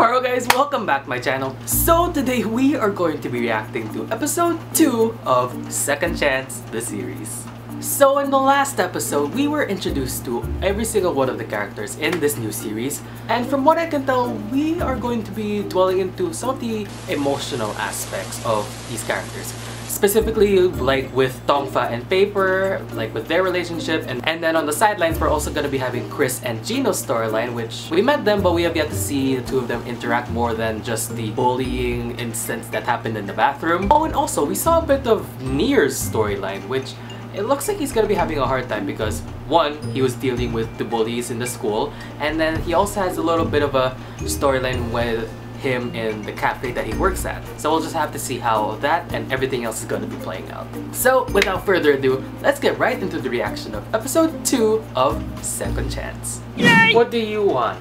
Hello guys, welcome back to my channel. So today we are going to be reacting to episode 2 of Second Chance, the series. So in the last episode, we were introduced to every single one of the characters in this new series. And from what I can tell, we are going to be dwelling into some of the emotional aspects of these characters specifically like with Tongfa and Paper, like with their relationship, and, and then on the sidelines we're also gonna be having Chris and Jeno's storyline, which we met them but we have yet to see the two of them interact more than just the bullying instance that happened in the bathroom. Oh, and also we saw a bit of Nier's storyline, which it looks like he's gonna be having a hard time because one, he was dealing with the bullies in the school, and then he also has a little bit of a storyline with him in the cafe that he works at. So we'll just have to see how that and everything else is going to be playing out. So without further ado, let's get right into the reaction of episode 2 of Second Chance. Yay! What do you want?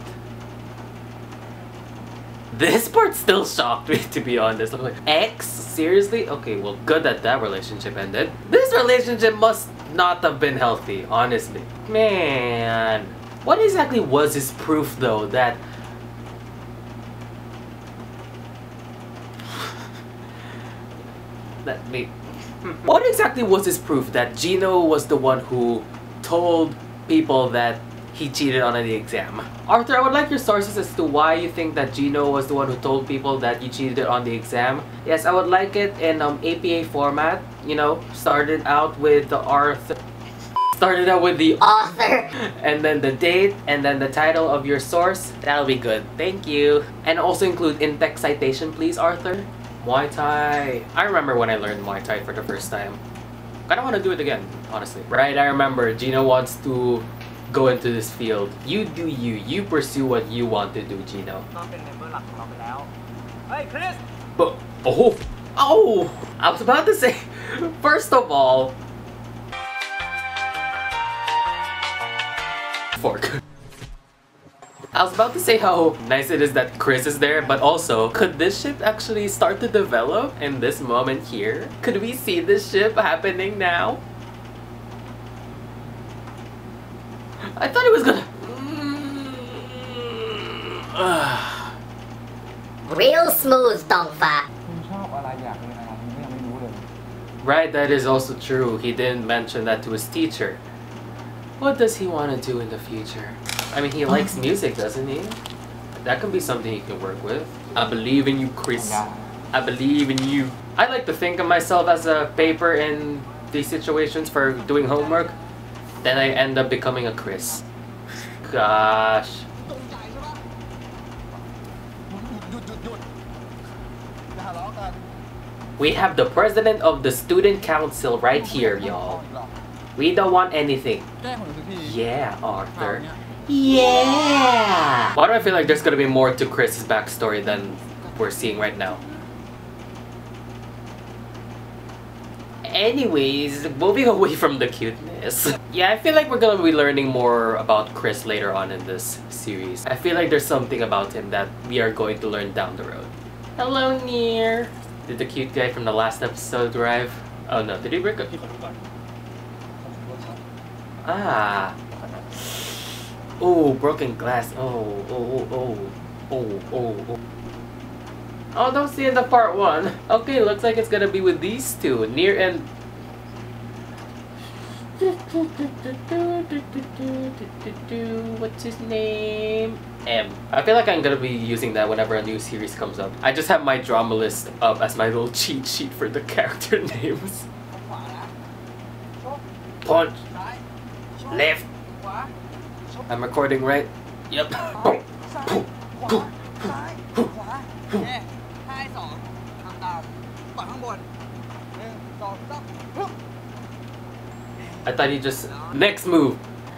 This part still shocked me to be honest. I'm like, X? Seriously? Okay, well good that that relationship ended. This relationship must not have been healthy, honestly. Man. What exactly was his proof though that Let me... what exactly was this proof that Jeno was the one who told people that he cheated on the exam? Arthur, I would like your sources as to why you think that Jeno was the one who told people that you cheated on the exam. Yes, I would like it in um, APA format. You know, started out with the Arthur started out with the author and then the date and then the title of your source that'll be good thank you and also include in-text citation please arthur Muay Thai. I remember when I learned Muay Thai for the first time. I don't want to do it again, honestly. Right, I remember Jeno wants to go into this field. You do you. You pursue what you want to do, Jeno. Hey, Chris! But, oh, oh, I was about to say, first of all, fork. I was about to say how nice it is that Chris is there, but also, could this ship actually start to develop in this moment here? Could we see this ship happening now? I thought it was gonna... Real smooth, Tongfa. Right, that is also true. He didn't mention that to his teacher. What does he want to do in the future? I mean, he likes music, doesn't he? That can be something he can work with. I believe in you, Chris. I believe in you. I like to think of myself as a paper in these situations for doing homework. Then I end up becoming a Chris. Gosh. We have the president of the student council right here, y'all. We don't want anything. Yeah, Arthur. Yeah! Why do I feel like there's gonna be more to Chris's backstory than we're seeing right now? Anyways, moving away from the cuteness. Yeah, I feel like we're gonna be learning more about Chris later on in this series. I feel like there's something about him that we are going to learn down the road. Hello, Nier! Did the cute guy from the last episode arrive? Oh no, did he break up? Ah, Oh, broken glass. Oh, oh, oh, oh, oh, oh, oh. Oh, don't see in the part one. Okay, looks like it's gonna be with these two, Nier and. What's his name? M. I feel like I'm gonna be using that whenever a new series comes up. I just have my drama list up as my little cheat sheet for the character names. Punch. Left. I'm recording, right? Yep. I thought he just... Next move!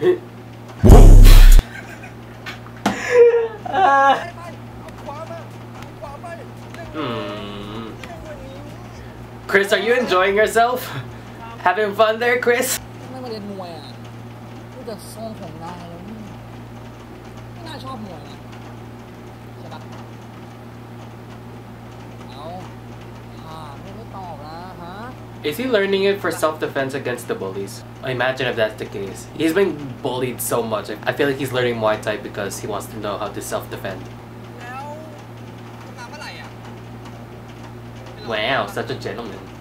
hmm. Chris, are you enjoying yourself? Having fun there, Chris? Is he learning it for self-defense against the bullies? I imagine if that's the case. He's been bullied so much. I feel like he's learning Muay Thai because he wants to know how to self-defend. Wow, such a gentleman.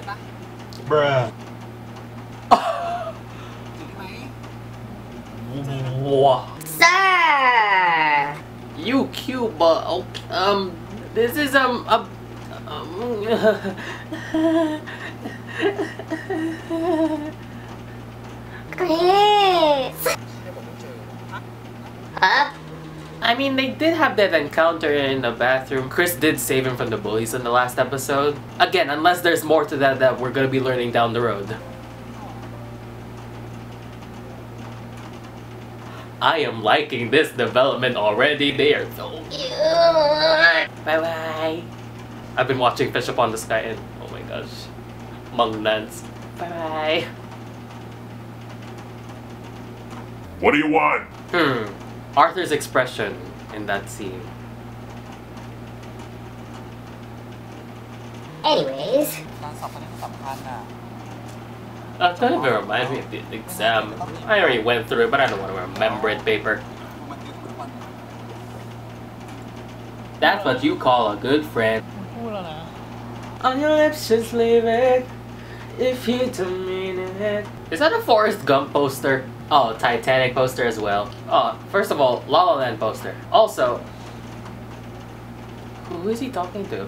จีบได้ปะ Bruh. จีบได้ไหม Wow. Sir! You cute, but okay, um, this is um a um. mean, they did have that encounter in the bathroom. Chris did save him from the bullies in the last episode. Again, unless there's more to that that we're gonna be learning down the road. I am liking this development already. They are so Bye bye. I've been watching Fish Upon the Sky and oh my gosh. Mung Nuns. Bye bye. What do you want? Hmm. Arthur's expression in that scene. Anyways. Uh, that that of reminds me of the exam. I already went through it, but I don't want to remember it, paper. That's what you call a good friend. On your lips, just leave it. If you don't mean it. Is that a Forrest Gump poster? Oh, Titanic poster as well. Oh, first of all, La La Land poster. Also, who is he talking to?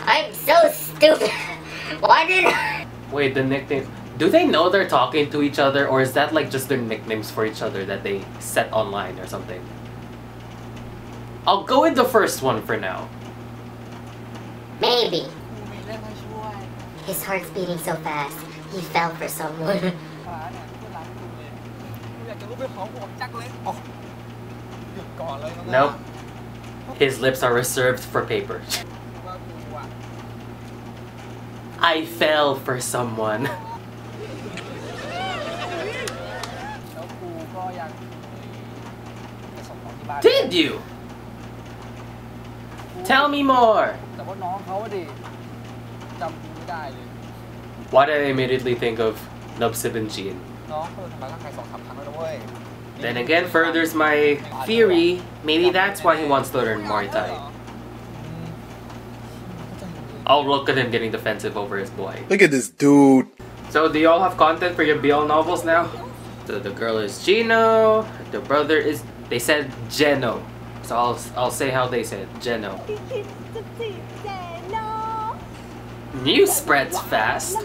I'm so stupid. Why did I? Wait, the nickname. Do they know they're talking to each other, or is that like just their nicknames for each other that they set online or something? I'll go with the first one for now. Maybe. His heart's beating so fast. He fell for someone. nope. His lips are reserved for paper. I fell for someone. Did you? Tell me more! Why What I immediately think of Nubsib Gene Then again furthers my theory. Maybe that's why he wants to learn Muay Thai. Oh look at him getting defensive over his boy. Look at this dude. So do y'all have content for your BL novels now? The, the girl is Gino. The brother is They said Jeno. So I'll, I'll say how they said Jeno. News spreads fast.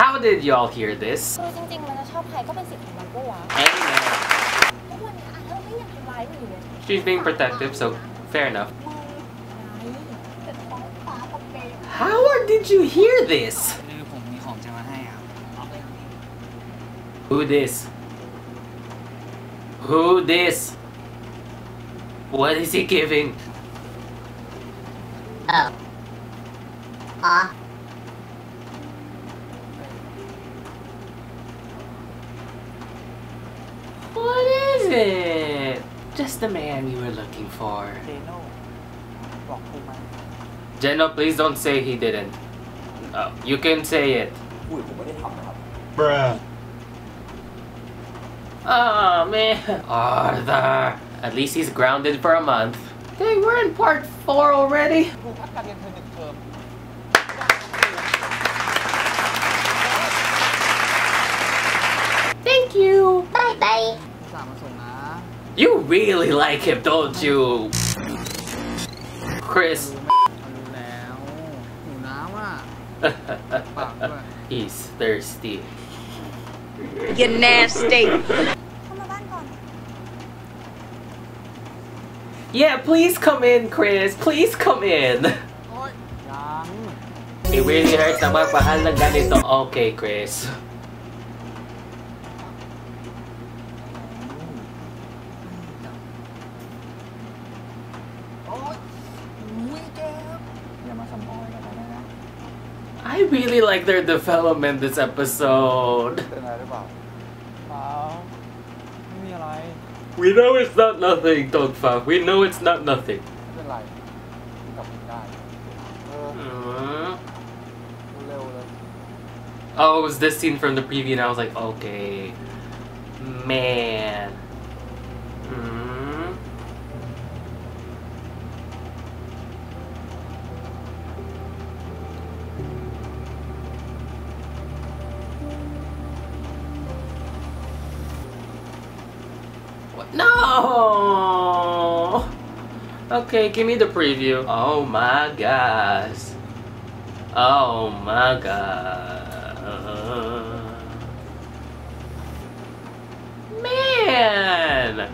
How did y'all hear this? คือจริงๆ มันจะชอบใครก็เป็นสิทธิ์ของมันปะวะ Amen. ทุกวันนี้อ่ะเราไม่อยากทำร้ายมันอยู่เลย She's being protective, so fair enough. มึงไหนเป็นฟ้องฟ้ากับเปย์ How did you hear this? คือผมมีของจะมาให้อ่ะ Who this? Who this? What is he giving? Oh. Aw. What is Just the man you were looking for. Jeno. Please don't say he didn't. You can say it. Bruh. Aw, oh, man. Arthur. At least he's grounded for a month. Dang, we're in part four already. Thank you. Bye-bye. You really like him, don't you? Chris. He's thirsty. You nasty. Yeah, please come in, Chris. Please come in. It really hurts naman pahal ng ganito. Okay, Chris. I really like their development this episode. We know it's not nothing, Tongfa. We know it's not nothing. Uh-huh. Oh, it was this scene from the preview, and I was like, okay, man. Okay, give me the preview. Oh my gosh. Oh my god. Man!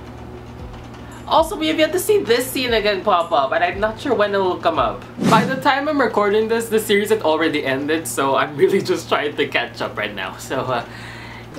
Also, we have yet to see this scene again pop up, and I'm not sure when it will come up. By the time I'm recording this, the series had already ended, so I'm really just trying to catch up right now. So, uh,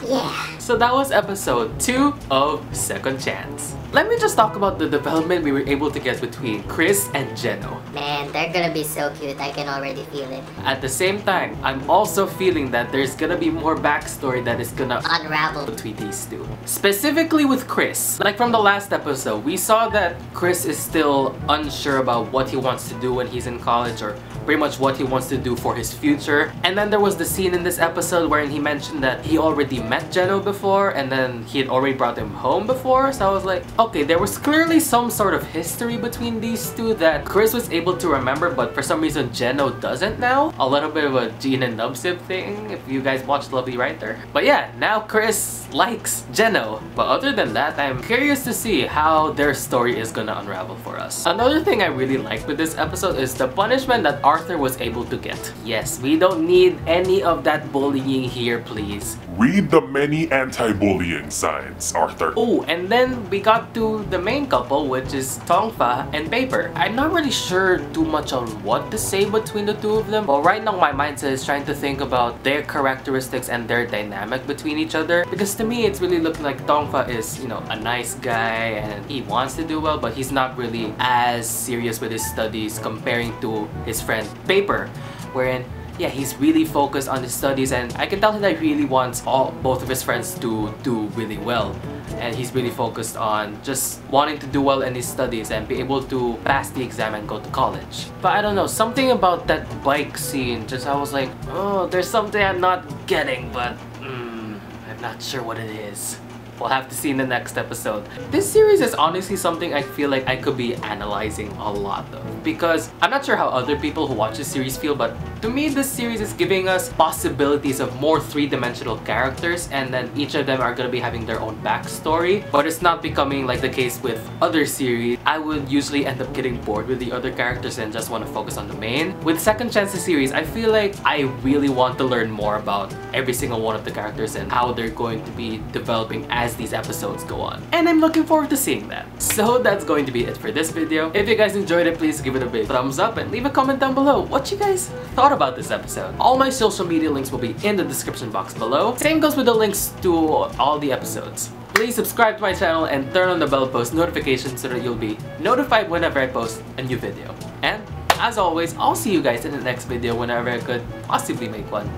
Yeah. So that was episode 2 of Second Chance. Let me just talk about the development we were able to get between Chris and Jeno. Man, they're gonna be so cute. I can already feel it. At the same time, I'm also feeling that there's gonna be more backstory that is gonna Unravel. between these two. Specifically with Chris. Like from the last episode, we saw that Chris is still unsure about what he wants to do when he's in college or pretty much what he wants to do for his future. And then there was the scene in this episode wherein he mentioned that he already met Jeno before and then he had already brought him home before. So I was like, okay, there was clearly some sort of history between these two that Chris was able to remember, but for some reason Jeno doesn't now. A little bit of a Gene and Nubsib thing if you guys watched Lovely Writer. But yeah, now Chris likes Jeno. But other than that, I'm curious to see how their story is gonna unravel for us. Another thing I really liked with this episode is the punishment that Arthur was able to get. Yes, we don't need any of that bullying here, please. Read the many anti-bullying signs, Arthur. Oh, and then we got to the main couple, which is Tongfa and Paper. I'm not really sure too much on what to say between the two of them, but right now my mindset is trying to think about their characteristics and their dynamic between each other. Because to me, it's really looking like Tongfa is, you know, a nice guy and he wants to do well, but he's not really as serious with his studies comparing to his friend Paper, wherein yeah, he's really focused on his studies and I can tell him that he really wants all both of his friends to do really well. And he's really focused on just wanting to do well in his studies and be able to pass the exam and go to college. But I don't know, something about that bike scene, just I was like, oh, there's something I'm not getting, but mm, I'm not sure what it is. We'll have to see in the next episode. This series is honestly something I feel like I could be analyzing a lot of. Because I'm not sure how other people who watch this series feel, but to me this series is giving us possibilities of more three-dimensional characters and then each of them are gonna be having their own backstory. But it's not becoming like the case with other series. I would usually end up getting bored with the other characters and just want to focus on the main. With Second Chances series, I feel like I really want to learn more about every single one of the characters and how they're going to be developing as these episodes go on. And I'm looking forward to seeing that. So that's going to be it for this video. If you guys enjoyed it, please give it a big thumbs up and leave a comment down below what you guys thought about this episode. All my social media links will be in the description box below. Same goes with the links to all the episodes. Please subscribe to my channel and turn on the bell post notification so that you'll be notified whenever I post a new video. And as always, I'll see you guys in the next video whenever I could possibly make one.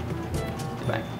Goodbye.